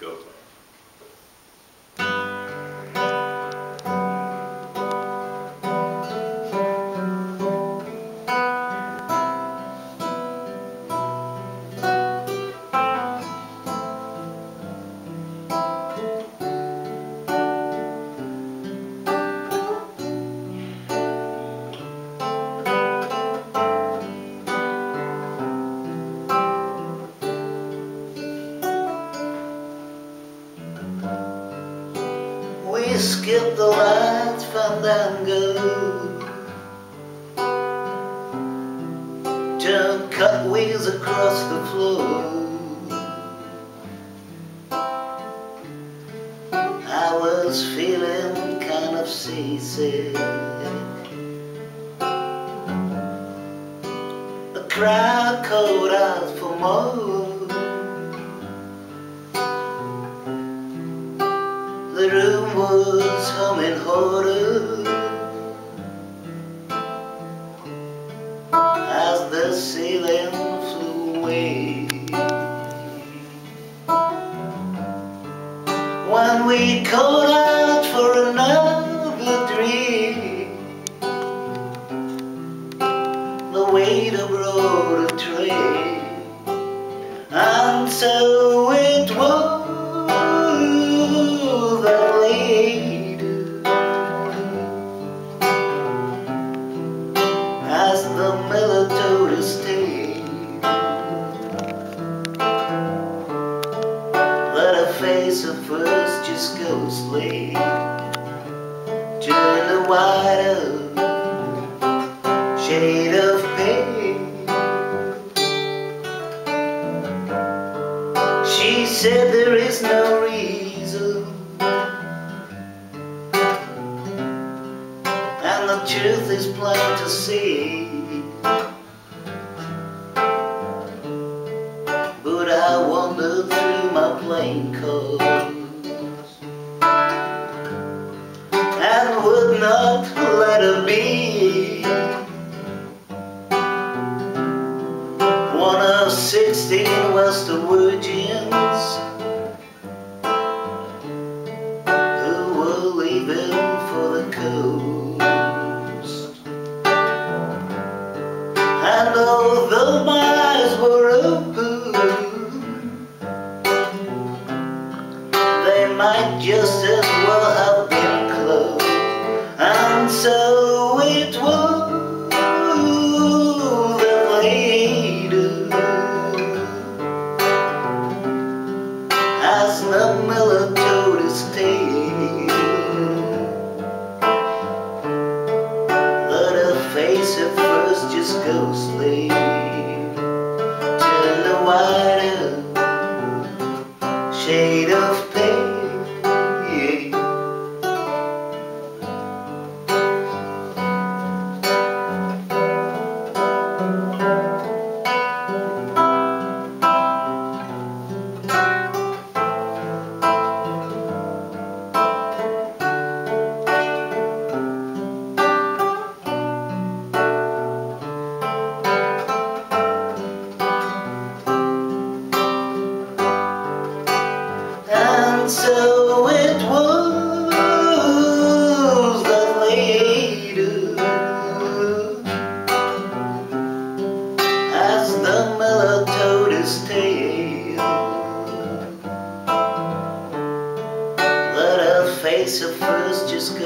Go. Skip the lights fandango. Turn cut wheels across the floor. I was feeling kind of seasick. The crowd called out for more was humming harder As the ceiling flew away When we called As the miller told Let a face at first just ghostly Turned a white shade of pale She said there is no truth is plain to see. But I wandered through my plain clothes And would not let her be. One of sixteen vestal virgins might just as well have been closed. And so it was that later As the miller told his tale That her face at first just ghostly Turned a whiter shade of Miller told his tale. That her face at first just